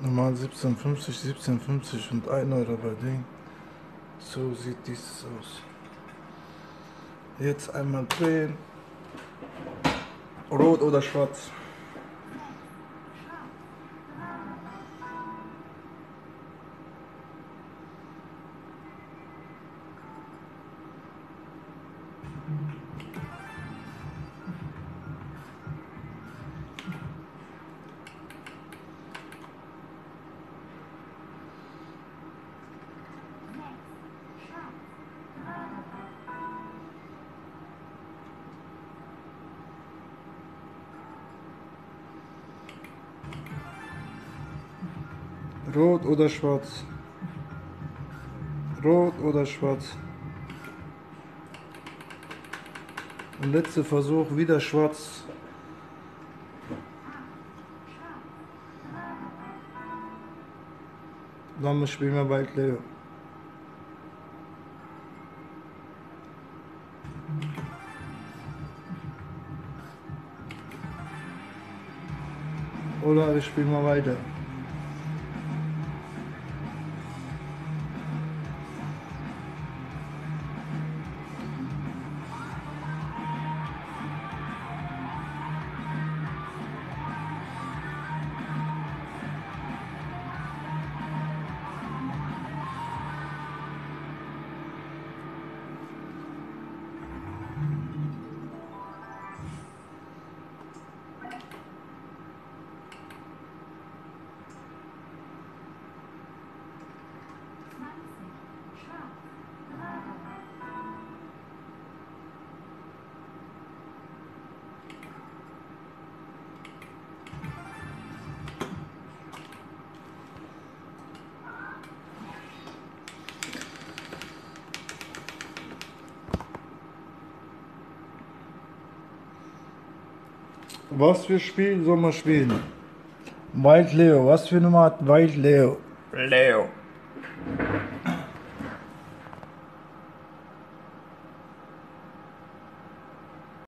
Normal 17,50, 17,50 und 1 Euro bei Ding. So sieht dieses aus. Jetzt einmal drehen. Rot oder schwarz? Rot oder schwarz? Rot oder schwarz? Und letzter Versuch, wieder schwarz. Dann spielen wir bald Leo. Oder wir spielen mal weiter. Was für Spiel soll man spielen? Wild Leo. Was für Nummer hat Wild Leo? Leo.